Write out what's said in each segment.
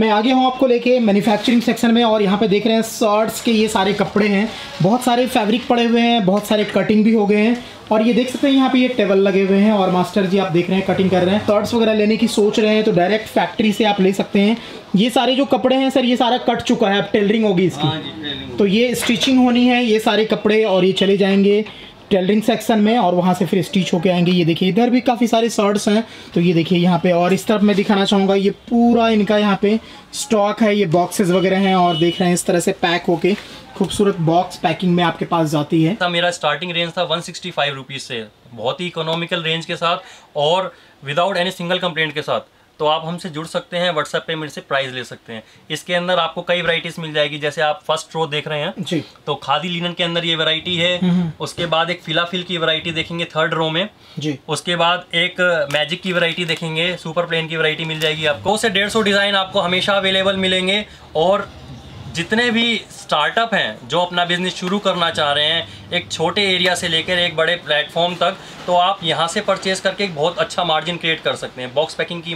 मैं आगे हूँ आपको लेके मैन्युफैक्चरिंग सेक्शन में और यहाँ पे देख रहे हैं शर्ट्स के ये सारे कपड़े हैं। बहुत सारे फैब्रिक पड़े हुए हैं बहुत सारे कटिंग भी हो गए हैं। और ये देख सकते हैं यहाँ पे ये टेबल लगे हुए हैं और मास्टर जी आप देख रहे हैं कटिंग कर रहे हैं। शर्ट्स वगैरह लेने की सोच रहे हैं तो डायरेक्ट फैक्ट्री से आप ले सकते हैं। ये सारे जो कपड़े हैं सर ये सारा कट चुका है अब टेलरिंग होगी इसकी। तो ये स्टिचिंग होनी है ये सारे कपड़े और ये चले जाएँगे। टेलरिंग सेक्शन में और वहाँ से फिर स्टिच होके आएँगे। ये देखिए, इधर भी काफ़ी सारे शर्ट्स हैं। तो ये देखिए, यहाँ पे और इस तरफ़ मैं दिखाना चाहूँगा, ये पूरा इनका यहाँ पे स्टॉक है। ये बॉक्सेस वगैरह हैं और देख रहे हैं इस तरह से पैक होके। खूबसूरत बॉक्स पैकिंग में आपके पास जाती है। मेरा स्टार्टिंग रेंज था वन सिक्सटी से। बहुत ही इकोनॉमिकल रेंज के साथ और विदाउट एनी सिंगल कंप्लेंट के साथ। तो आप हमसे जुड़ सकते हैं व्हाट्सएप पे मेरे से प्राइस ले सकते हैं। इसके अंदर आपको कई वैरायटीज मिल जाएगी जैसे आप फ़र्स्ट रो देख रहे हैं। जी। तो खादी लिनन के अंदर ये वैरायटी है। उसके बाद एक फिलाफिल की वैरायटी देखेंगे थर्ड रो में। जी। उसके बाद एक मैजिक की वरायटी देखेंगे सुपर प्लेन की वरायटी मिल जाएगी आपको। से डेढ़ डिज़ाइन आपको हमेशा अवेलेबल मिलेंगे और जितने भी स्टार्टअप हैं जो अपना बिज़नेस शुरू करना चाह रहे हैं एक छोटे एरिया से लेकर एक बड़े प्लेटफॉर्म तक तो आप यहाँ से परचेज करके एक बहुत अच्छा मार्जिन क्रिएट कर सकते हैं। बॉक्स पैकिंग की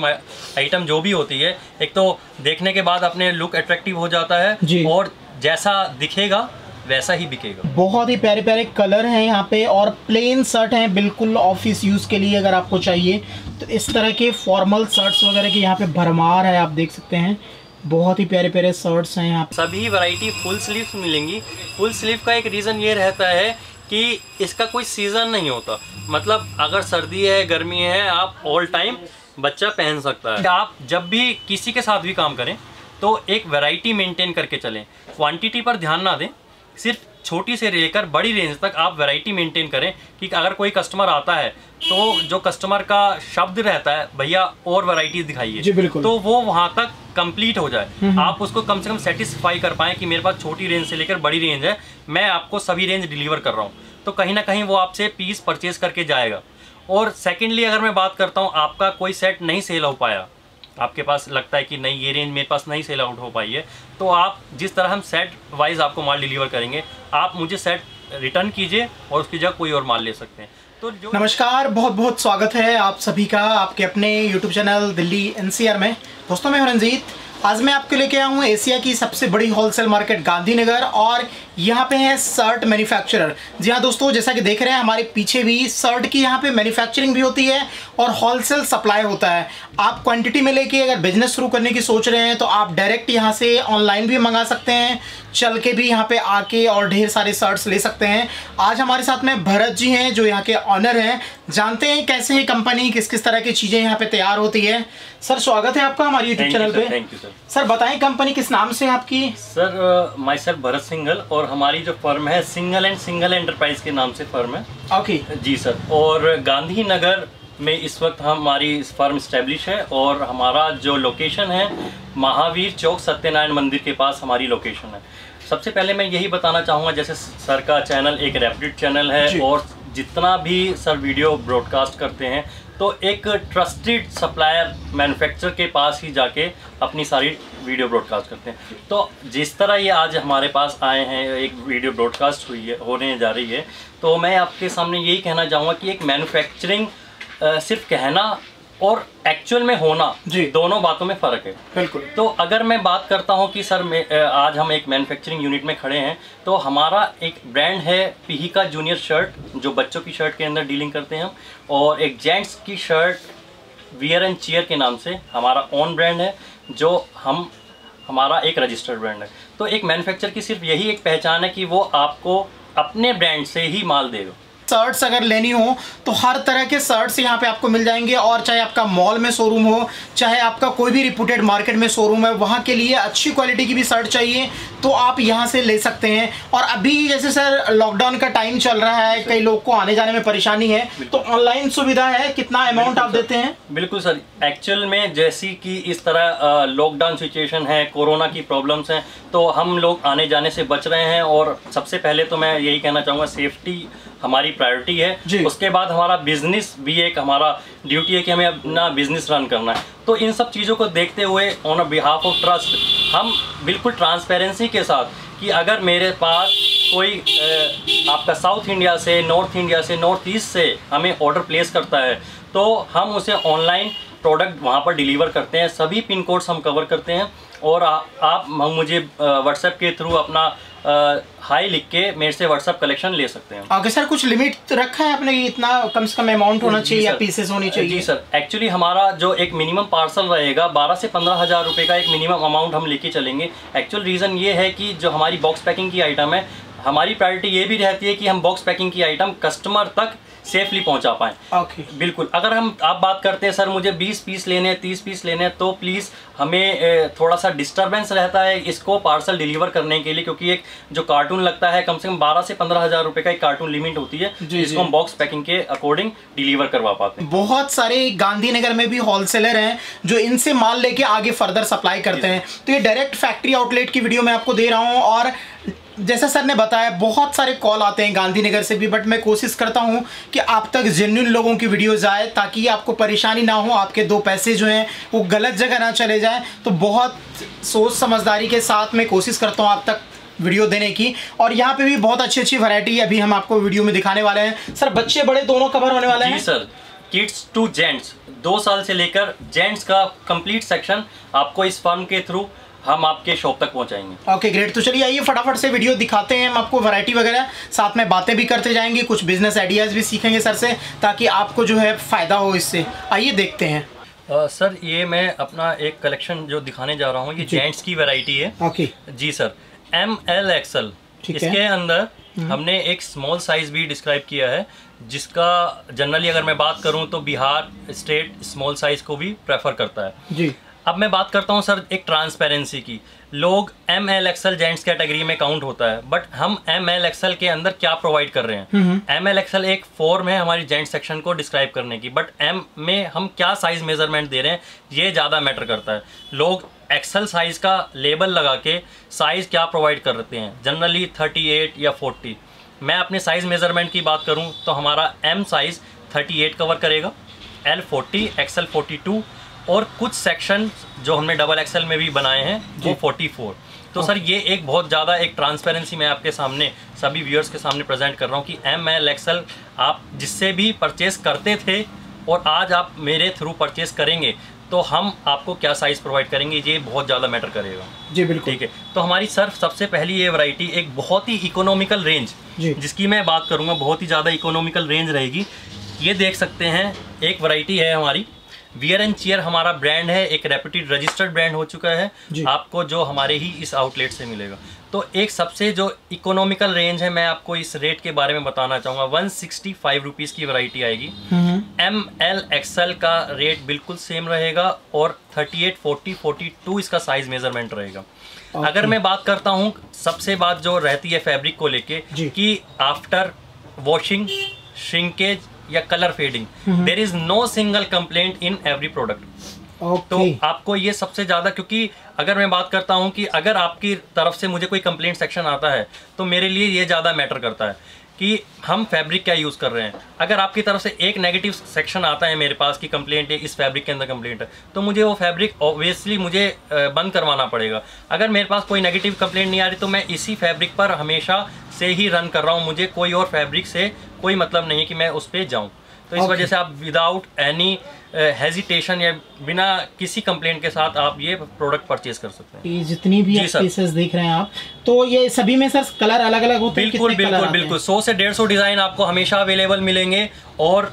आइटम जो भी होती है एक तो देखने के बाद अपने लुक अट्रैक्टिव हो जाता है और जैसा दिखेगा वैसा ही बिकेगा। बहुत ही प्यारे प्यारे कलर हैं यहाँ पे और प्लेन शर्ट हैं बिल्कुल ऑफ़िस यूज़ के लिए अगर आपको चाहिए तो इस तरह के फॉर्मल शर्ट्स वगैरह की यहाँ पे भरमार है आप देख सकते हैं। बहुत ही प्यारे प्यारे शर्ट्स हैं यहाँ सभी वैरायटी फुल स्लीव मिलेंगी। फुल स्लीव का एक रीज़न ये रहता है कि इसका कोई सीज़न नहीं होता। मतलब अगर सर्दी है, गर्मी है, आप ऑल टाइम बच्चा पहन सकता है। आप जब भी किसी के साथ भी काम करें तो एक वैरायटी मेंटेन करके चलें। क्वांटिटी पर ध्यान ना दें। सिर्फ़ छोटी से लेकर बड़ी रेंज तक आप वैरायटी मेंटेन करें कि अगर कोई कस्टमर आता है तो जो कस्टमर का शब्द रहता है भैया और वैरायटीज दिखाइए तो वो वहाँ तक कंप्लीट हो जाए। आप उसको कम से कम सेटिस्फाई कर पाए कि मेरे पास छोटी रेंज से लेकर बड़ी रेंज है मैं आपको सभी रेंज डिलीवर कर रहा हूँ। तो कहीं ना कहीं वो आपसे पीस परचेज करके जाएगा। और सेकेंडली अगर मैं बात करता हूँ आपका कोई सेट नहीं सेल हो पाया आपके पास लगता है कि नहीं, ये रेंज मेरे पास नहीं सेल आउट हो पाई है। तो आप जिस तरह हम सेट वाइज आपको माल डिलीवर करेंगे, आप मुझे सेट रिटर्न कीजिए और उसकी जगह कोई और माल ले सकते हैं। तो जो नमस्कार बहुत बहुत स्वागत है आप सभी का आपके अपने YouTube चैनल दिल्ली एनसीआर में। दोस्तों, मैं हूँ रंजीत। आज मैं आपके लेके आया हूँ एशिया की सबसे बड़ी होलसेल मार्केट गांधीनगर और यहाँ पे है शर्ट मैन्युफैक्चरर। जी हाँ दोस्तों जैसा कि देख रहे हैं हमारे पीछे भी शर्ट की यहाँ पे मैन्युफैक्चरिंग भी होती है और होलसेल सप्लाई होता है। आप क्वांटिटी में लेके अगर बिज़नेस शुरू करने की सोच रहे हैं तो आप डायरेक्ट यहाँ से ऑनलाइन भी मंगा सकते हैं चल के भी यहाँ पे आके और ढेर सारे शर्ट्स ले सकते हैं। आज हमारे साथ में भरत जी हैं जो यहाँ के ऑनर हैं। जानते हैं कैसे है कंपनी किस किस तरह की चीज़ें यहाँ पे तैयार होती है। सर स्वागत है आपका हमारे यूट्यूब चैनल. पे। Thank you, sir. सर बताएँ कंपनी किस नाम से आपकी? Sir my sir Bharat Singhal और हमारी जो फर्म है सिंगल एंड सिंगल एंटरप्राइज के नाम से फर्म है। ओके। जी सर और गांधीनगर में इस वक्त हमारी फर्म स्टैब्लिश है और हमारा जो लोकेशन है महावीर चौक सत्यनारायण मंदिर के पास हमारी लोकेशन है। सबसे पहले मैं यही बताना चाहूँगा जैसे सर का चैनल एक रेप्यूटेड चैनल है और जितना भी सर वीडियो ब्रॉडकास्ट करते हैं तो एक ट्रस्टेड सप्लायर मैन्युफैक्चर के पास ही जाके अपनी सारी वीडियो ब्रॉडकास्ट करते हैं। तो जिस तरह ये आज हमारे पास आए हैं, एक वीडियो ब्रॉडकास्ट हुई है, होने जा रही है तो मैं आपके सामने यही कहना चाहूँगा कि एक मैनुफैक्चरिंग सिर्फ़ कहना और एक्चुअल में होना जी। दोनों बातों में फ़र्क है। बिल्कुल। तो अगर मैं बात करता हूँ कि सर मैं आज हम एक मैन्युफैक्चरिंग यूनिट में खड़े हैं तो हमारा एक ब्रांड है पीहिका जूनियर शर्ट जो बच्चों की शर्ट के अंदर डीलिंग करते हैं। हम और एक जेंट्स की शर्ट वियर एंड चेयर के नाम से हमारा ओन ब्रांड है जो हम हमारा एक रजिस्टर्ड ब्रांड है। तो एक मैन्युफैक्चर की सिर्फ़ यही एक पहचान है कि वो आपको अपने ब्रांड से ही माल देगा शर्ट्स अगर लेनी हो तो हर तरह के शर्ट्स यहाँ पे आपको मिल जाएँगे। और चाहे आपका मॉल में शोरूम हो चाहे आपका कोई भी रिपूटेड मार्केट में शोरूम है वहाँ के लिए अच्छी क्वालिटी की भी शर्ट चाहिए तो आप यहाँ से ले सकते हैं। और अभी जैसे सर लॉकडाउन का टाइम चल रहा है कई लोग को आने जाने में परेशानी है तो ऑनलाइन सुविधा है कितना अमाउंट आप देते हैं? बिल्कुल सर एक्चुअल में जैसी कि इस तरह लॉकडाउन सिचुएशन है कोरोना की प्रॉब्लम्स हैं तो हम लोग आने जाने से बच रहे हैं। और सबसे पहले तो मैं यही कहना चाहूँगा सेफ्टी हमारी प्रायोरिटी है। उसके बाद हमारा बिज़नेस भी एक हमारा ड्यूटी है कि हमें अपना बिज़नेस रन करना है। तो इन सब चीज़ों को देखते हुए ऑन बिहाफ ऑफ़ ट्रस्ट हम बिल्कुल ट्रांसपेरेंसी के साथ कि अगर मेरे पास कोई आपका साउथ इंडिया से नॉर्थ इंडिया से नॉर्थ ईस्ट से हमें ऑर्डर प्लेस करता है तो हम उसे ऑनलाइन प्रोडक्ट वहाँ पर डिलीवर करते हैं। सभी पिन कोड्स हम कवर करते हैं और आ, आप हम मुझे व्हाट्सएप के थ्रू अपना हाई लिख के मेरे से व्हाट्सअप कलेक्शन ले सकते हैं। ओके सर कुछ लिमिट रखा है आपने इतना कम से कम अमाउंट होना चाहिए या। पीसेस होनी चाहिए जी सर एक्चुअली हमारा जो एक मिनिमम पार्सल रहेगा 12 से पंद्रह हज़ार रुपये का एक मिनिमम अमाउंट हम लेके चलेंगे। एक्चुअल रीज़न ये है कि जो हमारी बॉक्स पैकिंग की आइटम है हमारी प्रायोरिटी ये भी रहती है कि हम बॉक्स पैकिंग की आइटम कस्टमर तक सेफली पहुँचा पाएँ। ओके बिल्कुल। अगर हम आप बात करते हैं सर मुझे 20 पीस लेने हैं 30 पीस लेने हैं तो प्लीज़ हमें थोड़ा सा डिस्टरबेंस रहता है इसको पार्सल डिलीवर करने के लिए क्योंकि एक जो कार्टून लगता है कम से कम 12 से पंद्रह हज़ार रुपये का एक कार्टून लिमिट होती है जिसको। हम बॉक्स पैकिंग के अकॉर्डिंग डिलीवर करवा पाते हैं। बहुत सारे गांधीनगर में भी होलसेलर हैं जो इनसे माल लेके आगे फर्दर सप्लाई करते हैं। तो ये डायरेक्ट फैक्ट्री आउटलेट की वीडियो मैं आपको दे रहा हूँ और जैसा सर ने बताया बहुत सारे कॉल आते हैं गांधीनगर से भी बट मैं कोशिश करता हूँ कि आप तक जेन्यून लोगों की वीडियो आए ताकि आपको परेशानी ना हो आपके दो पैसे जो हैं वो गलत जगह ना चले जाए। तो बहुत सोच समझदारी के साथ मैं कोशिश करता हूँ आप तक वीडियो देने की। और यहाँ पे भी बहुत अच्छी अच्छी वैरायटी अभी हम आपको वीडियो में दिखाने वाले हैं। सर बच्चे बड़े दोनों कवर होने वाले हैं। सर किड्स टू जेंट्स दो साल से लेकर जेंट्स का कंप्लीट सेक्शन आपको इस फर्म के थ्रू हम आपके शॉप तक पहुंचाएँगे। ओके ग्रेट तो चलिए आइए फटाफट से वीडियो दिखाते हैं हम आपको वैरायटी वगैरह। साथ में बातें भी करते जाएँगे कुछ बिज़नेस आइडियाज़ भी सीखेंगे सर से ताकि आपको जो है फ़ायदा हो इससे। आइए देखते हैं। अ, सर ये मैं अपना एक कलेक्शन जो दिखाने जा रहा हूँ ये जेंट्स की वैरायटी है। ओके जी सर एम एल एक्सएल इसके अंदर हमने एक स्मॉल साइज़ भी डिस्क्राइब किया है जिसका जनरली अगर मैं बात करूँ तो बिहार स्टेट स्मॉल साइज़ को भी प्रेफर करता है। जी। अब मैं बात करता हूँ सर एक ट्रांसपेरेंसी की। लोग M L XL gents category में काउंट होता है बट हम एम एल एक्सएल के अंदर क्या प्रोवाइड कर रहे हैं? एम एल एक्सएल एक फॉर्म है हमारी जेंट्स सेक्शन को डिस्क्राइब करने की बट एम में हम क्या साइज़ मेज़रमेंट दे रहे हैं ये ज़्यादा मैटर करता है। लोग एक्सेल साइज़ का लेबल लगा के साइज़ क्या प्रोवाइड करते हैं? जनरली 38 या 40 मैं अपने साइज़ मेज़रमेंट की बात करूँ तो हमारा एम साइज़ 38 कवर करेगा। एल 40 एक्सएल 42 और कुछ सेक्शन जो हमने डबल एक्सएल में भी बनाए हैं वो 44 तो सर ये एक बहुत ज़्यादा एक ट्रांसपेरेंसी मैं आपके सामने सभी व्यूअर्स के सामने प्रेजेंट कर रहा हूँ कि एम एल एक्सएल आप जिससे भी परचेस करते थे और आज आप मेरे थ्रू परचेस करेंगे तो हम आपको क्या साइज़ प्रोवाइड करेंगे ये बहुत ज़्यादा मैटर करेगा। जी बिल्कुल। ठीक है? तो हमारी सर सबसे पहली ये वैरायटी एक बहुत ही इकोनॉमिकल रेंज जिसकी मैं बात करूँगा बहुत ही ज़्यादा इकोनॉमिकल रेंज रहेगी। ये देख सकते हैं एक वैरायटी है हमारी वियर एंड चेयर हमारा ब्रांड है एक रेपुटेड रजिस्टर्ड ब्रांड हो चुका है। आपको जो हमारे ही इस आउटलेट से मिलेगा। तो एक सबसे जो इकोनॉमिकल रेंज है मैं आपको इस रेट के बारे में बताना चाहूँगा। वन सिक्सटी फाइव रुपीज़ की वैरायटी आएगी। एम एल एक्सएल का रेट बिल्कुल सेम रहेगा और 38, 40, 42 इसका साइज़ मेज़रमेंट रहेगा। Okay. अगर मैं बात करता हूँ सबसे बात जो रहती है फैब्रिक को लेके। कि आफ्टर वॉशिंग श्रिंकेज या colour fading there is no single complaint in every product तो आपको ये सबसे ज़्यादा क्योंकि अगर मैं बात करता हूँ कि अगर आपकी तरफ़ से मुझे कोई कंप्लेंट सेक्शन आता है तो मेरे लिए ये ज़्यादा मैटर करता है कि हम फैब्रिक क्या यूज़ कर रहे हैं। अगर आपकी तरफ़ से एक नेगेटिव सेक्शन आता है मेरे पास कि कंप्लेंट है इस फैब्रिक के अंदर कंप्लेंट है तो मुझे वो फैब्रिक ऑब्वियसली मुझे बंद करवाना पड़ेगा। अगर मेरे पास कोई नेगेटिव कंप्लेंट नहीं आ रही तो मैं इसी फैब्रिक पर हमेशा से ही रन कर रहा हूँ। मुझे कोई और फैब्रिक से कोई मतलब नहीं है कि मैं उस पर जाऊँ तो इस Okay. वजह से आप विदाउट एनी हेजिटेशन या बिना किसी कंप्लेंट के साथ आप ये प्रोडक्ट परचेज कर सकते हैं जितनी भी। पीसेस देख रहे हैं आप तो ये सभी में सर कलर अलग अलग होते हैं बिल्कुल बिल्कुल बिल्कुल सौ से डेढ़ सौ डिज़ाइन आपको हमेशा अवेलेबल मिलेंगे और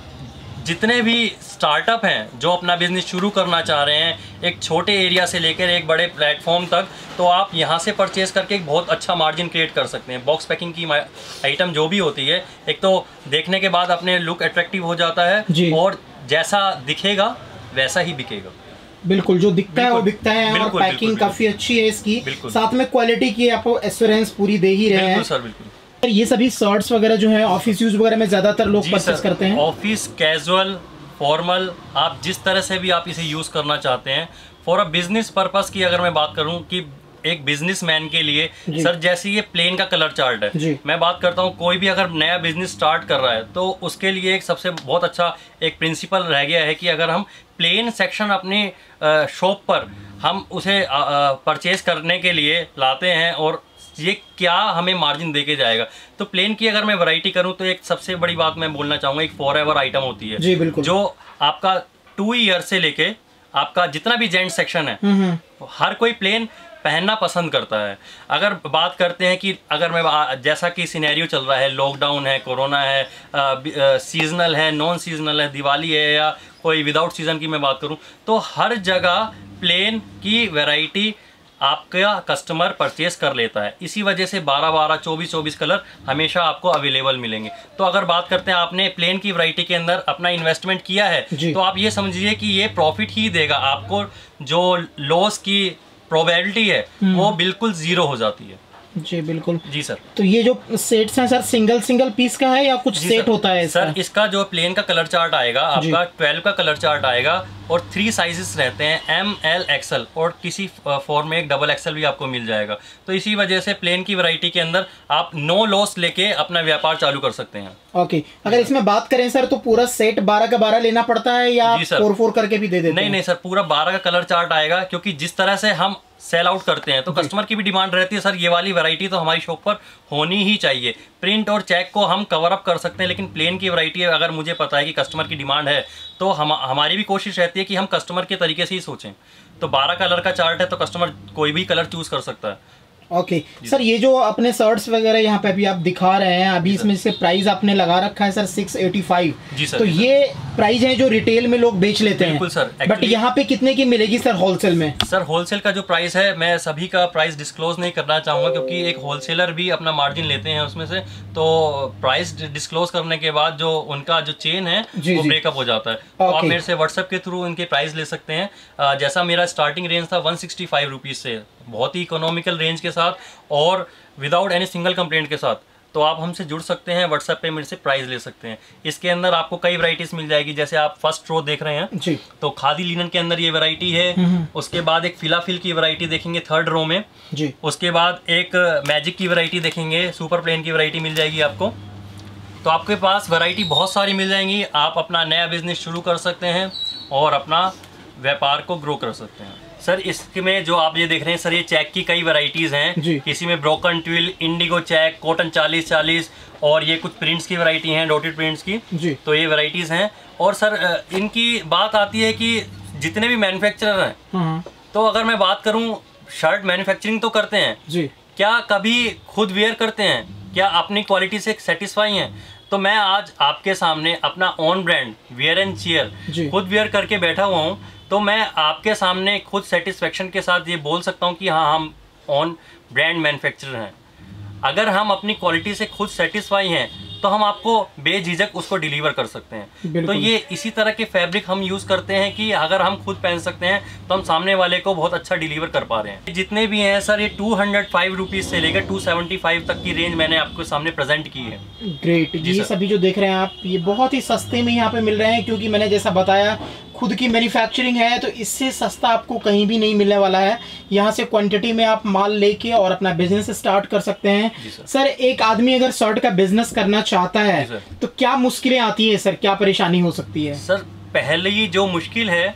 जितने भी स्टार्टअप हैं जो अपना बिज़नेस शुरू करना चाह रहे हैं एक छोटे एरिया से लेकर एक बड़े प्लेटफॉर्म तक तो आप यहाँ से परचेज करके एक बहुत अच्छा मार्जिन क्रिएट कर सकते हैं। बॉक्स पैकिंग की आइटम जो भी होती है एक तो देखने के बाद अपने लुक अट्रैक्टिव हो जाता है और जैसा दिखेगा वैसा ही बिकेगा। बिल्कुल जो दिखता है वो बिकता है और पैकिंग बिल्कुल, काफ़ी अच्छी है इसकी। साथ में क्वालिटी की आपको एश्योरेंस पूरी दे ही रहे हैं। सर बिल्कुल। ये सभी शर्ट्स वगैरह जो है ऑफ़िस यूज़ वगैरह में ज़्यादातर लोग परचेस करते हैं। ऑफ़िस कैजुअल फॉर्मल आप जिस तरह से भी आप इसे यूज़ करना चाहते हैं फॉर अ बिज़नेस पर्पस की अगर मैं बात करूँ कि एक बिजनेसमैन के लिए सर जैसे ये प्लेन का कलर चार्ट है मैं बात करता हूँ कोई भी अगर नया बिज़नेस स्टार्ट कर रहा है तो उसके लिए एक सबसे बहुत अच्छा एक प्रिंसिपल रह गया है कि अगर हम प्लेन सेक्शन अपने शॉप पर हम उसे परचेज करने के लिए लाते हैं और ये क्या हमें मार्जिन देके जाएगा? तो प्लेन की अगर मैं वैरायटी करूँ तो एक सबसे बड़ी बात मैं बोलना चाहूँगा एक फॉर एवर आइटम होती है। जी, बिल्कुल। जो आपका टू ईयर से लेके आपका जितना भी जेंट सेक्शन है हम्म हर कोई प्लेन पहनना पसंद करता है। अगर बात करते हैं कि अगर मैं जैसा कि सिनेरियो चल रहा है लॉकडाउन है कोरोना है सीजनल है नॉन सीजनल है दिवाली है या कोई विदाउट सीज़न की मैं बात करूँ तो हर जगह प्लेन की वैरायटी आपका कस्टमर परचेस कर लेता है। इसी वजह से 12 12 24 24 कलर हमेशा आपको अवेलेबल मिलेंगे। तो अगर बात करते हैं आपने प्लेन की वैरायटी के अंदर अपना इन्वेस्टमेंट किया है तो आप ये समझिए कि ये प्रॉफिट ही देगा। आपको जो लॉस की प्रोबेबिलिटी है वो बिल्कुल ज़ीरो हो जाती है। जी बिल्कुल। जी सर। तो ये जो सेट्स हैं सर सिंगल सिंगल पीस का है या कुछ सेट सर। होता है इसका सर इसका? जो प्लेन का कलर चार्ट आएगा आपका 12 का कलर चार्ट आएगा और थ्री साइजेस रहते हैं एम एल एक्सएल और किसी फॉर्म में एक डबल एक्सएल भी आपको मिल जाएगा। तो इसी वजह से प्लेन की वैरायटी के अंदर आप नो लॉस लेके अपना व्यापार चालू कर सकते हैं। ओके अगर इसमें बात करें सर तो पूरा सेट बारह का बारह लेना पड़ता है या फोर फोर करके भी दे देते नहीं हैं? नहीं सर पूरा बारह का कलर चार्ट आएगा क्योंकि जिस तरह से हम सेल आउट करते हैं। तो कस्टमर की भी डिमांड रहती है सर ये वाली वैरायटी तो हमारी शॉप पर होनी ही चाहिए। प्रिंट और चेक को हम कवर अप कर सकते हैं लेकिन प्लेन की वैरायटी अगर मुझे पता है कि कस्टमर की डिमांड है तो हम हमारी भी कोशिश रहती है कि हम कस्टमर के तरीके से ही सोचें। तो 12 कलर का चार्ट है तो कस्टमर कोई भी कलर चूज़ कर सकता है। ओके सर ये जो अपने शर्ट्स वगैरह यहाँ पे अभी आप दिखा रहे हैं अभी इसमें से प्राइस आपने लगा रखा है सर सिक्स एटी फाइव जी सर, तो जी। ये प्राइस है जो रिटेल में लोग बेच लेते हैं। सर, बट यहाँ पे कितने की मिलेगी सर होलसेल में? सर होलसेल का जो प्राइस है मैं सभी का प्राइस डिस्क्लोज नहीं करना चाहूँगा क्योंकि एक होलसेलर भी अपना मार्जिन लेते हैं उसमें से। तो प्राइस डिस्क्लोज करने के बाद जो उनका जो चेन है वो ब्रेकअप हो जाता है। तो आप मेरे से व्हाट्सएप के थ्रू उनके प्राइस ले सकते हैं। जैसा मेरा स्टार्टिंग रेंज था वन सिक्सटी फाइव रुपीज़ से। बहुत ही इकोनॉमिकल रेंज के साथ और विदाउट एनी सिंगल कंप्लेंट के साथ तो आप हमसे जुड़ सकते हैं व्हाट्सएप पे मेरे से प्राइस ले सकते हैं। इसके अंदर आपको कई वैरायटीज मिल जाएगी जैसे आप फ़र्स्ट रो देख रहे हैं जी। तो खादी लिनन के अंदर ये वैरायटी है उसके बाद एक फिलाफिल की वैरायटी देखेंगे थर्ड रो में जी। उसके बाद एक मैजिक की वैरायटी देखेंगे सुपर प्लेन की वैरायटी मिल जाएगी आपको। तो आपके पास वैरायटी बहुत सारी मिल जाएँगी आप अपना नया बिज़नेस शुरू कर सकते हैं और अपना व्यापार को ग्रो कर सकते हैं। सर इसमें जो आप ये देख रहे हैं सर ये चेक की कई वैरायटीज़ हैं। इसी में broken twill indigo check cotton चालीस चालीस और ये कुछ प्रिंट्स की वैरायटी हैं डॉटेड प्रिंट्स की। जी। तो ये वैरायटीज़ हैं। और सर इनकी बात आती है कि जितने भी मैन्युफैक्चरर हैं हाँ तो अगर मैं बात करूँ शर्ट मैन्युफैक्चरिंग तो करते हैं। जी। क्या कभी खुद वेयर करते हैं? क्या अपनी क्वालिटी से सेटिस्फाई हैं? तो मैं आज आपके सामने अपना own brand wear and chair खुद वेयर करके बैठा हुआ हूँ। तो मैं आपके सामने खुद सेटिस्फेक्शन के साथ ये बोल सकता हूँ कि हाँ हम ऑन ब्रांड मैन्युफैक्चरर हैं। अगर हम अपनी क्वालिटी से खुद सेटिस्फाई हैं तो हम आपको बेझिझक उसको डिलीवर कर सकते हैं। तो ये इसी तरह के फैब्रिक हम यूज़ करते हैं कि अगर हम खुद पहन सकते हैं तो हम सामने वाले को बहुत अच्छा डिलीवर कर पा रहे हैं। जितने भी हैं सर ये टू हंड्रेड फाइव रुपीज़ से लेकर टू सेवेंटी फाइव तक की रेंज मैंने आपके सामने प्रेजेंट की है। ग्रेट जी ये सभी जो देख रहे हैं आप ये बहुत ही सस्ते में यहाँ पे मिल रहे हैं क्योंकि मैंने जैसा बताया खुद की मैन्युफैक्चरिंग है तो इससे सस्ता आपको कहीं भी नहीं मिलने वाला है। यहाँ से क्वांटिटी में आप माल लेके और अपना बिज़नेस स्टार्ट कर सकते हैं। सर। सर एक आदमी अगर शर्ट का बिज़नेस करना चाहता है तो क्या मुश्किलें आती है सर? क्या परेशानी हो सकती है? सर पहली जो मुश्किल है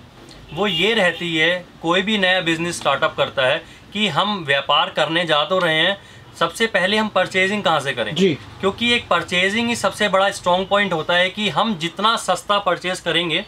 वो ये रहती है कोई भी नया बिज़नेस स्टार्टअप करता है कि हम व्यापार करने जा तो रहे हैं सबसे पहले हम परचेजिंग कहाँ से करें? जी। क्योंकि एक परचेजिंग ही सबसे बड़ा स्ट्रॉन्ग पॉइंट होता है कि हम जितना सस्ता परचेज करेंगे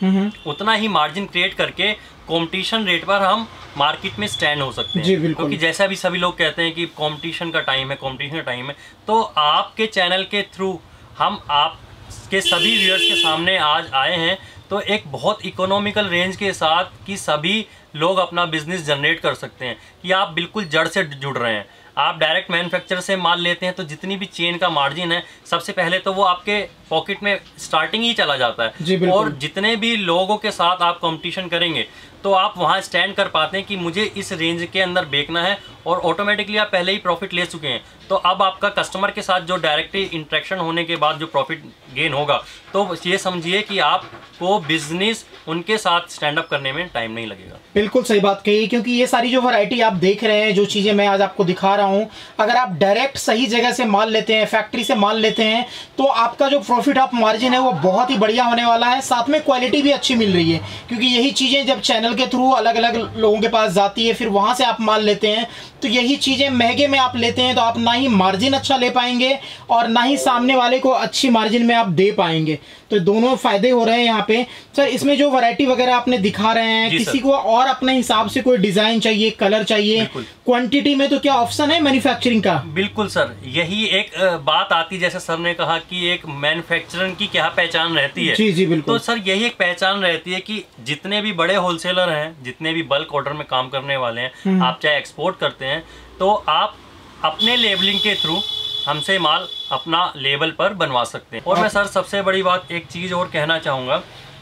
उतना ही मार्जिन क्रिएट करके कंपटीशन रेट पर हम मार्केट में स्टैंड हो सकते हैं। जी, बिल्कुल। क्योंकि जैसा भी सभी लोग कहते हैं कि कंपटीशन का टाइम है कंपटीशन का टाइम है तो आपके चैनल के थ्रू हम आपके सभी व्यूअर्स के सामने आज आए हैं तो एक बहुत इकोनॉमिकल रेंज के साथ कि सभी लोग अपना बिज़नेस जनरेट कर सकते हैं कि आप बिल्कुल जड़ से जुड़ रहे हैं। आप डायरेक्ट मैन्युफैक्चर से माल लेते हैं तो जितनी भी चेन का मार्जिन है सबसे पहले तो वो आपके पॉकेट में स्टार्टिंग ही चला जाता है। और जितने भी लोगों के साथ आप कंपटीशन करेंगे तो आप वहाँ स्टैंड कर पाते हैं कि मुझे इस रेंज के अंदर बेचना है और ऑटोमेटिकली आप पहले ही प्रॉफिट ले चुके हैं। तो अब आपका कस्टमर के साथ जो डायरेक्टली इंट्रैक्शन होने के बाद जो प्रॉफिट गेन होगा तो ये समझिए कि आपको बिज़नेस उनके साथ स्टैंड अप करने में टाइम नहीं लगेगा। बिल्कुल सही बात कही, क्योंकि ये सारी जो वैरायटी आप देख रहे हैं, जो चीज़ें मैं आज आपको दिखा रहा हूँ, अगर आप डायरेक्ट सही जगह से माल लेते हैं फैक्ट्री से माल लेते हैं तो आपका जो प्रॉफिट आप मार्जिन है वो बहुत ही बढ़िया होने वाला है। साथ में क्वालिटी भी अच्छी मिल रही है, क्योंकि यही चीज़ें जब चैनल के थ्रू अलग अलग लोगों के पास जाती है फिर वहाँ से आप माल लेते हैं। तो यही चीज़ें महँगे में आप लेते हैं तो आप ना ही मार्जिन अच्छा ले पाएँगे और ना ही सामने वाले को अच्छी मार्जिन में आप दे पाएँगे। तो दोनों फ़ायदे हो रहे हैं यहाँ पे। सर इसमें जो वैरायटी वगैरह आपने दिखा रहे हैं किसी को और अपने हिसाब से कोई डिज़ाइन चाहिए कलर चाहिए। क्वांटिटी में तो क्या ऑप्शन है मैन्युफैक्चरिंग का? बिल्कुल सर। यही एक बात आती जैसे सर ने कहा कि एक मैन्युफैक्चरर की क्या पहचान रहती है। जी जी बिल्कुल। तो सर यही एक पहचान रहती है कि जितने भी बड़े होलसेलर हैं जितने भी बल्क ऑर्डर में काम करने वाले हम्म। हैं आप चाहे एक्सपोर्ट करते हैं तो आप अपने लेबलिंग के थ्रू हमसे माल अपना लेबल पर बनवा सकते हैं। और मैं सर सबसे बड़ी बात एक चीज़ और कहना चाहूँगा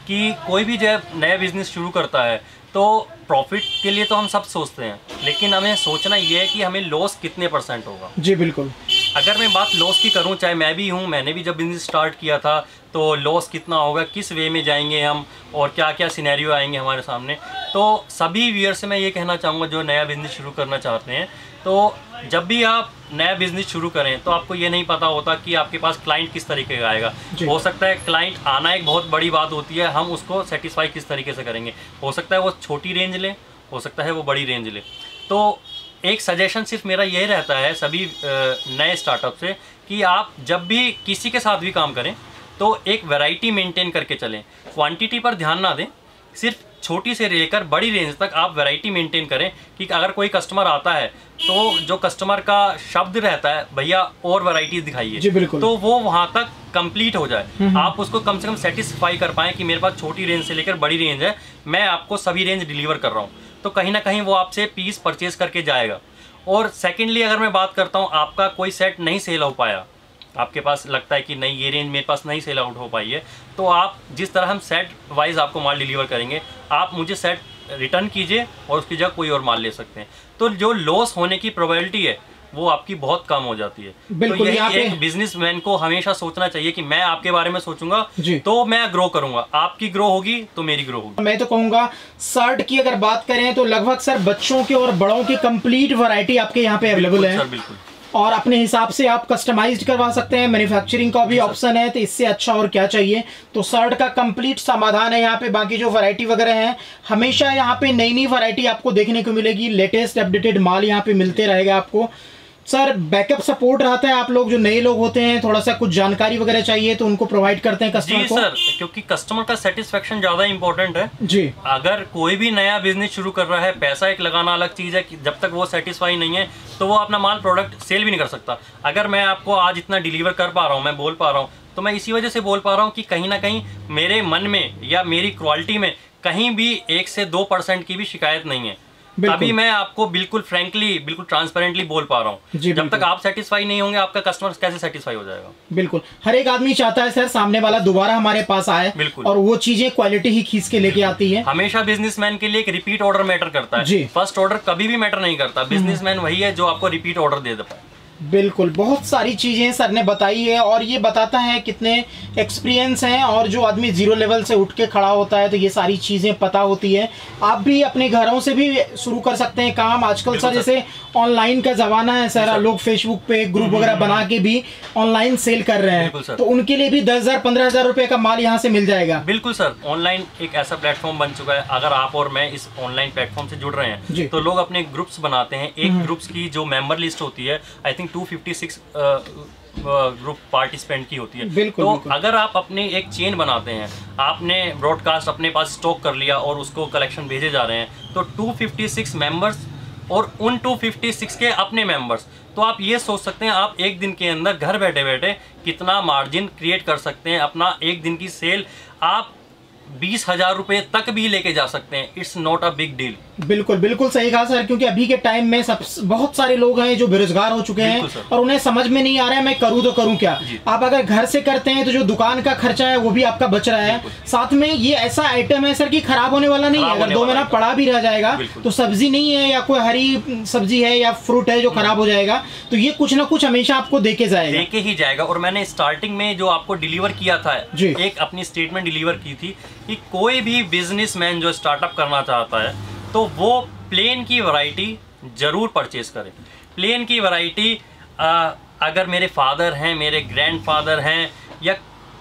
कि कोई भी जब नया बिज़नेस शुरू करता है तो प्रॉफिट के लिए तो हम सब सोचते हैं लेकिन हमें सोचना ये है कि हमें लॉस कितने परसेंट होगा। जी बिल्कुल। अगर मैं बात लॉस की करूँ चाहे मैं भी हूँ मैंने भी जब बिज़नेस स्टार्ट किया था तो लॉस कितना होगा किस वे में जाएँगे हम और क्या क्या सिनेरियो आएँगे हमारे सामने। तो सभी व्यूअर से मैं ये कहना चाहूँगा जो नया बिज़नेस शुरू करना चाहते हैं तो जब भी आप नया बिज़नेस शुरू करें तो आपको ये नहीं पता होता कि आपके पास क्लाइंट किस तरीके का आएगा। हो सकता है क्लाइंट आना एक बहुत बड़ी बात होती है हम उसको सेटिस्फाई किस तरीके से करेंगे। हो सकता है वो छोटी रेंज ले हो सकता है वो बड़ी रेंज ले। तो एक सजेशन सिर्फ़ मेरा यही रहता है सभी नए स्टार्टअप से कि आप जब भी किसी के साथ भी काम करें तो एक वैरायटी मेंटेन करके चलें। क्वांटिटी पर ध्यान ना दें। सिर्फ़ छोटी से लेकर बड़ी रेंज तक आप वैरायटी मेंटेन करें कि अगर कोई कस्टमर आता है तो जो कस्टमर का शब्द रहता है भैया और वैरायटी दिखाइए। जी, बिल्कुल। तो वो वहाँ तक कंप्लीट हो जाए। आप उसको कम से कम सेटिस्फाई कर पाएँ कि मेरे पास छोटी रेंज से लेकर बड़ी रेंज है। मैं आपको सभी रेंज डिलीवर कर रहा हूँ। तो कहीं ना कहीं वो आपसे पीस परचेज करके जाएगा। और सेकेंडली अगर मैं बात करता हूँ आपका कोई सेट नहीं सेल हो पाया। आपके पास लगता है कि नहीं ये रेंज मेरे पास नहीं सेल आउट हो पाई है तो आप जिस तरह हम सेट वाइज आपको माल डिलीवर करेंगे आप मुझे सेट रिटर्न कीजिए और उसकी जगह कोई और माल ले सकते हैं। तो जो लॉस होने की प्रोबेबिलिटी है वो आपकी बहुत कम हो जाती है। बिल्कुल, तो यही एक बिजनेसमैन को हमेशा सोचना चाहिए कि मैं आपके बारे में सोचूँगा तो मैं ग्रो करूँगा। आपकी ग्रो होगी तो मेरी ग्रो होगी। मैं तो कहूँगा शर्ट की अगर बात करें तो लगभग सर बच्चों के और बड़ों की कंप्लीट वैरायटी आपके यहाँ पे अवेलेबल है। सर बिल्कुल। और अपने हिसाब से आप कस्टमाइज करवा सकते हैं। मैन्युफैक्चरिंग का भी ऑप्शन है तो इससे अच्छा और क्या चाहिए? तो शर्ट का कंप्लीट समाधान है यहाँ पे। बाकी जो वैरायटी वगैरह है, हमेशा यहाँ पे नई नई वैरायटी आपको देखने को मिलेगी। लेटेस्ट अपडेटेड माल यहाँ पे मिलते रहेगा आपको। सर बैकअप सपोर्ट रहता है आप लोग जो नए लोग होते हैं थोड़ा सा कुछ जानकारी वगैरह चाहिए तो उनको प्रोवाइड करते हैं जी कस्टमर को। सर क्योंकि कस्टमर का सेटिस्फेक्शन ज़्यादा इंपॉर्टेंट है। जी। अगर कोई भी नया बिज़नेस शुरू कर रहा है पैसा एक लगाना अलग चीज़ है कि जब तक वो सेटिस्फाई नहीं है तो वो अपना माल प्रोडक्ट सेल भी नहीं कर सकता। अगर मैं आपको आज इतना डिलीवर कर पा रहा हूँ मैं बोल पा रहा हूँ तो मैं इसी वजह से बोल पा रहा हूँ कि कहीं ना कहीं मेरे मन में या मेरी क्वालिटी में कहीं भी एक से दो परसेंट की भी शिकायत नहीं है। तभी मैं आपको बिल्कुल फ्रेंकली बिल्कुल ट्रांसपेरेंटली बोल पा रहा हूँ। जब तक आप सेटिस्फाई नहीं होंगे आपका कस्टमर कैसे सेटिस्फाई हो जाएगा? बिल्कुल। हर एक आदमी चाहता है सर सामने वाला दोबारा हमारे पास आए बिल्कुल। और वो चीज़ें क्वालिटी ही खींच के लेके आती है। हमेशा बिजनेसमैन के लिए एक रिपीट ऑर्डर मैटर करता है। फ़र्स्ट ऑर्डर कभी भी मैटर नहीं करता। बिजनेसमैन वही है जो आपको रिपीट ऑर्डर दे देता है बिल्कुल बहुत सारी चीज़ें सर ने बताई है और ये बताता है कितने एक्सपीरियंस हैं और जो आदमी ज़ीरो लेवल से उठ के खड़ा होता है तो ये सारी चीज़ें पता होती है। आप भी अपने घरों से भी शुरू कर सकते हैं काम। आजकल सर जैसे ऑनलाइन का जमाना है सर। लोग फेसबुक पे ग्रुप वगैरह बना के भी ऑनलाइन सेल कर रहे हैं। तो उनके लिए भी दस हज़ार पंद्रह हज़ार रुपए का माल यहाँ से मिल जाएगा। बिल्कुल सर। ऑनलाइन एक ऐसा प्लेटफॉर्म बन चुका है। अगर आप और मैं इस ऑनलाइन प्लेटफॉर्म से जुड़ रहे हैं तो लोग अपने ग्रुप्स बनाते हैं। एक ग्रुप्स की जो मेंबर लिस्ट होती है आई थिंक 256 ग्रुप पार्टिसिपेंट की होती है बिल्कुल, तो बिल्कुल। अगर आप अपने एक चेन बनाते हैं आपने ब्रॉडकास्ट अपने पास स्टॉक कर लिया और उसको कलेक्शन भेजे जा रहे हैं तो 256 मेंबर्स और उन 256 के अपने मेंबर्स तो आप ये सोच सकते हैं आप एक दिन के अंदर घर बैठे बैठे कितना मार्जिन क्रिएट कर सकते हैं अपना एक दिन की सेल आप बीस हज़ार रुपए तक भी लेके जा सकते हैं। It's not a big deal बिल्कुल बिल्कुल सही कहा सर क्योंकि अभी के टाइम में सब बहुत सारे लोग हैं जो बेरोजगार हो चुके हैं और उन्हें समझ में नहीं आ रहा है मैं करूँ तो करूँ क्या? आप अगर घर से करते हैं तो जो दुकान का खर्चा है वो भी आपका बच रहा है। साथ में ये ऐसा आइटम है सर की खराब होने वाला नहीं है। अगर दो महीना पड़ा भी रह जाएगा तो सब्ज़ी नहीं है या कोई हरी सब्ज़ी है या फ्रूट है जो खराब हो जाएगा तो ये कुछ ना कुछ हमेशा आपको देके जाएगा। लेके ही जाएगा। और मैंने स्टार्टिंग में जो आपको डिलीवर किया था। एक अपनी स्टेटमेंट डिलीवर की थी कि कोई भी बिजनेसमैन जो स्टार्टअप करना चाहता है तो वो प्लेन की वैरायटी ज़रूर परचेज करें। प्लेन की वैरायटी अगर मेरे फादर हैं, मेरे ग्रैंडफादर हैं, या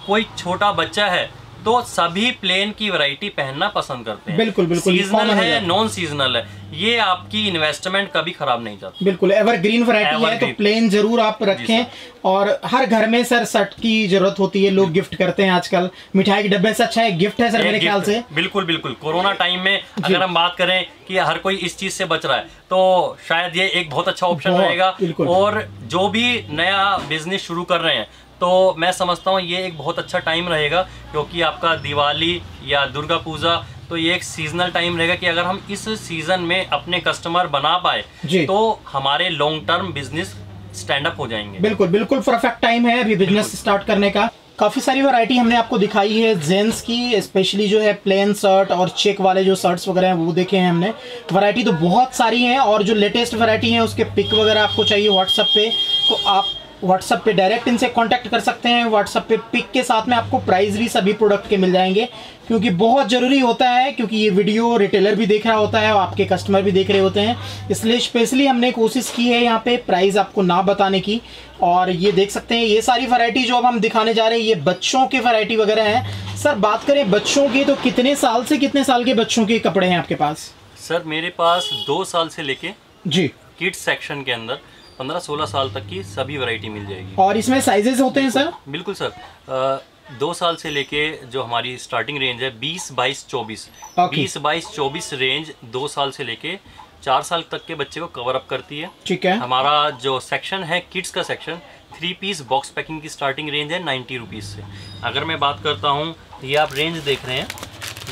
कोई छोटा बच्चा है तो सभी प्लेन की वैरायटी पहनना पसंद करते हैं। बिल्कुल, बिल्कुल, सीजनल है नॉन सीजनल है। ये आपकी इन्वेस्टमेंट कभी खराब नहीं जाती। बिल्कुल एवरग्रीन वैरायटी है तो प्लेन ज़रूर आप रखें। और हर घर में सर शर्ट की ज़रूरत होती है लोग गिफ्ट करते हैं आजकल। मिठाई के डब्बे से अच्छा है गिफ्ट है सर मेरे ख्याल से। बिल्कुल बिल्कुल। कोरोना टाइम में अगर हम बात करें कि हर कोई इस चीज़ से बच रहा है तो शायद ये एक बहुत अच्छा ऑप्शन रहेगा। और जो भी नया बिज़नेस शुरू कर रहे हैं तो मैं समझता हूँ ये एक बहुत अच्छा टाइम रहेगा क्योंकि आपका दिवाली या दुर्गा पूजा तो ये एक सीजनल टाइम रहेगा कि अगर हम इस सीज़न में अपने कस्टमर बना पाए तो हमारे long term business stand up हो जाएँगे। बिल्कुल बिल्कुल परफेक्ट टाइम है अभी बिज़नेस स्टार्ट करने का। काफ़ी सारी वैरायटी हमने आपको दिखाई है जेंट्स की स्पेशली जो है प्लेन शर्ट और चेक वाले जो शर्ट्स वगैरह हैं वो देखे हैं हमने। वैरायटी तो बहुत सारी हैं और जो लेटेस्ट वैरायटी है उसके पिक वगैरह आपको चाहिए व्हाट्सएप पे तो आप व्हाट्सएप पे डायरेक्ट इनसे कांटेक्ट कर सकते हैं। व्हाट्सएप पे पिक के साथ में आपको प्राइस भी सभी प्रोडक्ट के मिल जाएँगे। क्योंकि बहुत ज़रूरी होता है क्योंकि ये वीडियो रिटेलर भी देख रहा होता है और आपके कस्टमर भी देख रहे होते हैं। इसलिए स्पेशली हमने कोशिश की है यहाँ पे प्राइस आपको ना बताने की। और ये देख सकते हैं ये सारी वैरायटी जो अब हम दिखाने जा रहे हैं ये बच्चों के वैरायटी वगैरह हैं। सर बात करें बच्चों की तो कितने साल से कितने साल के बच्चों के कपड़े हैं आपके पास? सर मेरे पास दो साल से लेके जी। किड्स सेक्शन के अंदर। 15-16 साल तक की सभी वैरायटी मिल जाएगी। और इसमें साइजेस होते हैं सर बिल्कुल। सर दो साल से लेके जो हमारी स्टार्टिंग रेंज है 20 बाईस चौबीस। बीस बाईस चौबीस रेंज दो साल से लेके चार साल तक के बच्चे को कवर अप करती है। ठीक है। हमारा जो सेक्शन है किड्स का section three piece box packing की स्टार्टिंग रेंज है नाइन्टी रुपीज़ से। अगर मैं बात करता हूँ ये आप रेंज देख रहे हैं।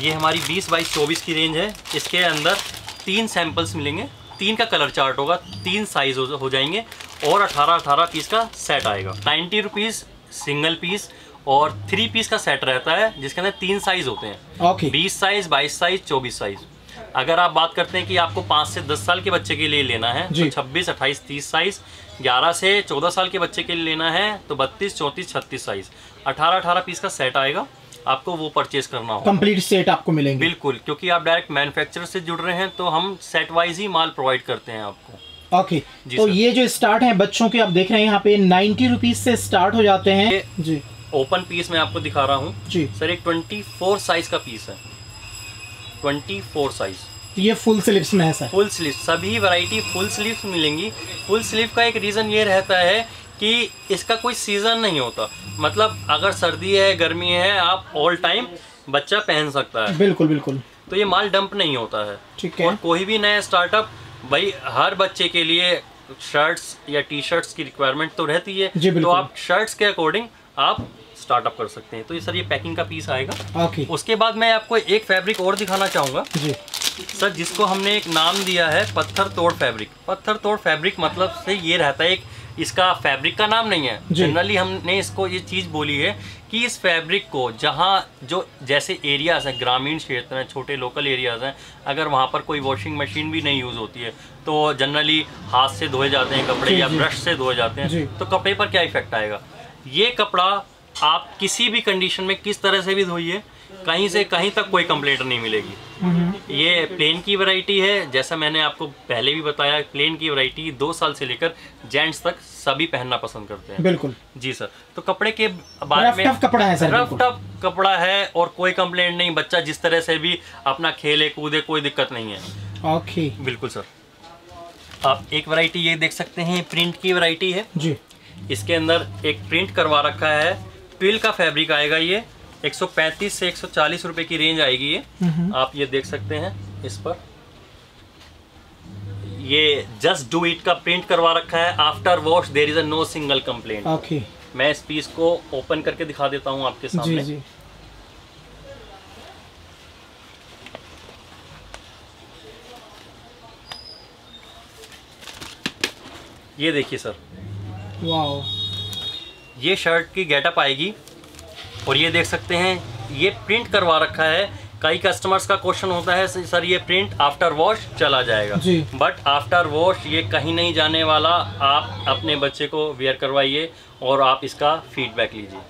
ये हमारी बीस बाईस चौबीस की रेंज है। इसके अंदर तीन सैंपल्स मिलेंगे। तीन का कलर चार्ट होगा तीन साइज़ हो, जाएँगे और अठारह अठारह पीस का सेट आएगा। नाइन्टी रुपीज़ सिंगल पीस और थ्री पीस का सेट रहता है जिसके अंदर तीन साइज़ होते हैं। ओके बीस साइज़ बाईस साइज़ चौबीस साइज़ अगर आप बात करते हैं कि आपको पाँच से दस साल के बच्चे के लिए लेना है तो छब्बीस अट्ठाईस तीस साइज़ ग्यारह से चौदह साल के बच्चे के लिए लेना है तो बत्तीस चौंतीस छत्तीस साइज़ अठारह अठारह पीस का सेट आएगा आपको वो परचेज करना होगा। कंप्लीट सेट आपको मिलेंगे। बिल्कुल क्योंकि आप डायरेक्ट मैन्युफैक्चरर से जुड़ रहे हैं तो हम सेट वाइज ही माल प्रोवाइड करते हैं आपको। ओके जी तो। ये जो स्टार्ट है बच्चों के आप देख रहे हैं यहाँ पे नाइन्टी रुपीज़ से स्टार्ट हो जाते हैं। जी। ओपन पीस मैं आपको दिखा रहा हूँ। जी। सर एक ट्वेंटी फोर साइज़ का पीस है। ट्वेंटी फोर साइज़ तो ये फुल स्लिप्स में है सर फुल स्लीव सभी वैरायटी फुल स्लीव मिलेंगी। फुल स्लीव का एक रीज़न ये रहता है कि इसका कोई सीज़न नहीं होता। मतलब अगर सर्दी है गर्मी है आप ऑल टाइम बच्चा पहन सकता है। बिल्कुल बिल्कुल। तो ये माल डंप नहीं होता है। ठीक है। और कोई भी नया स्टार्टअप भाई हर बच्चे के लिए शर्ट्स या टी शर्ट्स की रिक्वायरमेंट तो रहती है। जी, तो आप शर्ट्स के अकॉर्डिंग आप स्टार्टअप कर सकते हैं। तो ये सर ये पैकिंग का पीस आएगा। ओके उसके बाद मैं आपको एक फैब्रिक और दिखाना चाहूँगा। जी। सर जिसको हमने एक नाम दिया है पत्थर तोड़ फैब्रिक पत्थर तोड़ फैब्रिक मतलब से ये रहता है एक इसका फैब्रिक का नाम नहीं है। जनरली हमने इसको ये चीज़ बोली है कि इस फैब्रिक को जहाँ जो जैसे एरियाज़ हैं ग्रामीण क्षेत्र हैं छोटे लोकल एरियाज़ हैं अगर वहाँ पर कोई वॉशिंग मशीन भी नहीं यूज़ होती है तो जनरली हाथ से धोए जाते हैं कपड़े या ब्रश से धोए जाते हैं तो कपड़े पर क्या इफ़ेक्ट आएगा? ये कपड़ा आप किसी भी कंडीशन में किस तरह से भी धोइए कहीं से कहीं तक कोई कंप्लेंट नहीं मिलेगी। ये प्लेन की वैरायटी है। जैसा मैंने आपको पहले भी बताया प्लेन की वैरायटी दो साल से लेकर जेंट्स तक सभी पहनना पसंद करते हैं। बिल्कुल। जी सर। तो कपड़े के बारे में टफ कपड़ा है सर रफ टफ कपड़ा है और कोई कंप्लेंट नहीं। बच्चा जिस तरह से भी अपना खेले कूदे कोई दिक्कत नहीं है। ओके। बिल्कुल सर। आप एक वैरायटी ये देख सकते हैं प्रिंट की वैरायटी है। जी। इसके अंदर एक प्रिंट करवा रखा है। ट्विल का फैब्रिक आएगा ये। 135 से 140 रुपए की रेंज आएगी ये। आप ये देख सकते हैं इस पर। ये जस्ट डू इट का प्रिंट करवा रखा है। After wash there is a no single complaint. Okay. मैं इस पीस को ओपन करके दिखा देता हूँ आपके सामने। जी जी. ये देखिए सर। वाओ। ये शर्ट की गेटअप आएगी। और ये देख सकते हैं ये प्रिंट करवा रखा है। कई कस्टमर्स का क्वेश्चन होता है सर ये प्रिंट आफ्टर वॉश चला जाएगा। बट आफ्टर वॉश ये कहीं नहीं जाने वाला। आप अपने बच्चे को वेयर करवाइए और आप इसका फीडबैक लीजिए।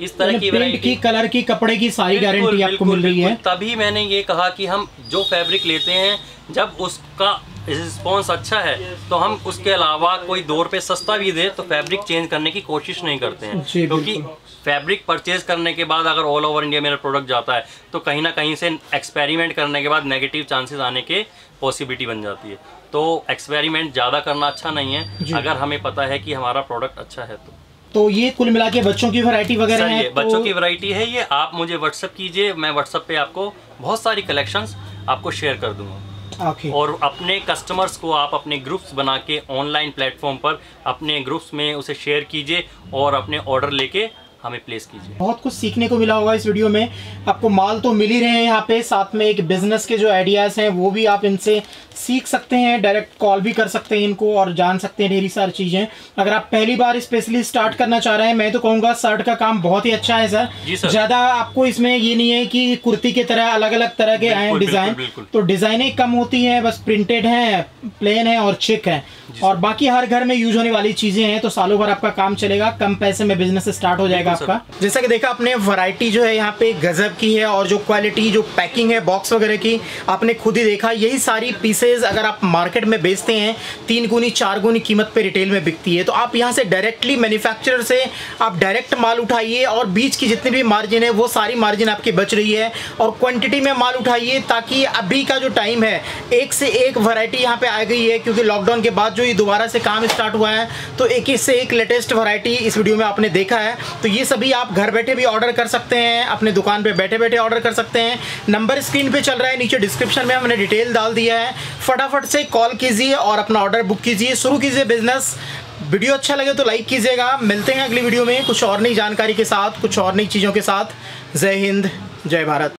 इस तरह की प्रिंट की कलर की कपड़े की सारी गारंटी आपको मिल रही है। तभी मैंने ये कहा कि हम जो फैब्रिक लेते हैं जब उसका रिस्पॉन्स अच्छा है तो हम उसके अलावा कोई दो रुपये सस्ता भी दे तो फैब्रिक चेंज करने की कोशिश नहीं करते हैं। क्योंकि फैब्रिक परचेज करने के बाद अगर ऑल ओवर इंडिया मेरा प्रोडक्ट जाता है तो कहीं ना कहीं से एक्सपेरिमेंट करने के बाद नेगेटिव चांसेस आने के पॉसिबिलिटी बन जाती है। तो एक्सपेरिमेंट ज़्यादा करना अच्छा नहीं है। अगर हमें पता है कि हमारा प्रोडक्ट अच्छा है तो। तो ये कुल मिला के बच्चों की वैरायटी वगैरह है तो... बच्चों की वैरायटी है ये आप मुझे व्हाट्सअप कीजिए मैं व्हाट्सअप पे आपको बहुत सारी कलेक्शंस आपको शेयर कर दूँगा। ओके और अपने कस्टमर्स को आप अपने ग्रुप्स बना के ऑनलाइन प्लेटफॉर्म पर अपने ग्रुप्स में उसे शेयर कीजिए और अपने ऑर्डर लेके हमें प्लेस कीजिए। बहुत कुछ सीखने को मिला होगा इस वीडियो में। आपको माल तो मिल ही रहे हैं यहाँ पे। साथ में एक बिज़नेस के जो आइडियाज़ हैं वो भी आप इनसे सीख सकते हैं डायरेक्ट कॉल भी कर सकते हैं इनको और जान सकते हैं ढेरी सारी चीज़ें। अगर आप पहली बार स्पेशली स्टार्ट करना चाह रहे हैं मैं तो कहूँगा शर्ट का काम बहुत ही अच्छा है सर। ज़्यादा आपको इसमें ये नहीं है कि कुर्ती की तरह अलग अलग तरह के आए डिज़ाइन। तो डिज़ाइनें कम होती हैं बस प्रिंटेड हैं प्लेन है और चिक है। और बाकी हर घर में यूज़ होने वाली चीज़ें हैं तो सालों भर आपका काम चलेगा कम पैसे में बिज़नेस स्टार्ट हो जाएगा आपका। जैसा कि देखा आपने वैरायटी जो है यहाँ पे गजब की है और जो क्वालिटी जो पैकिंग है बॉक्स वगैरह की आपने खुद ही देखा। यही सारी पीसेज अगर आप मार्केट में बेचते हैं तीन गुनी चार गुनी कीमत पे रिटेल में बिकती है। तो आप यहाँ से डायरेक्टली मैन्युफैक्चरर से आप डायरेक्ट माल उठाइए और बीच की जितनी भी मार्जिन है वो सारी मार्जिन आपकी बच रही है। और क्वांटिटी में माल उठाइए ताकि अभी का जो टाइम है एक से एक वैरायटी यहाँ पे आ गई है क्योंकि लॉकडाउन के बाद जो ये दोबारा से काम स्टार्ट हुआ है तो एक से एक लेटेस्ट वैरायटी इस वीडियो में आपने देखा है। तो ये सभी आप घर बैठे भी ऑर्डर कर सकते हैं, अपने दुकान पे बैठे बैठे ऑर्डर कर सकते हैं। नंबर स्क्रीन पे चल रहा है, नीचे डिस्क्रिप्शन में हमने डिटेल डाल दिया है। फटाफट से कॉल कीजिए और अपना ऑर्डर बुक कीजिए, शुरू कीजिए बिज़नेस वीडियो अच्छा लगे तो लाइक कीजिएगा। मिलते हैं अगली वीडियो में कुछ और नई जानकारी के साथ, कुछ और नई चीज़ों के साथ। जय हिंद, जय भारत।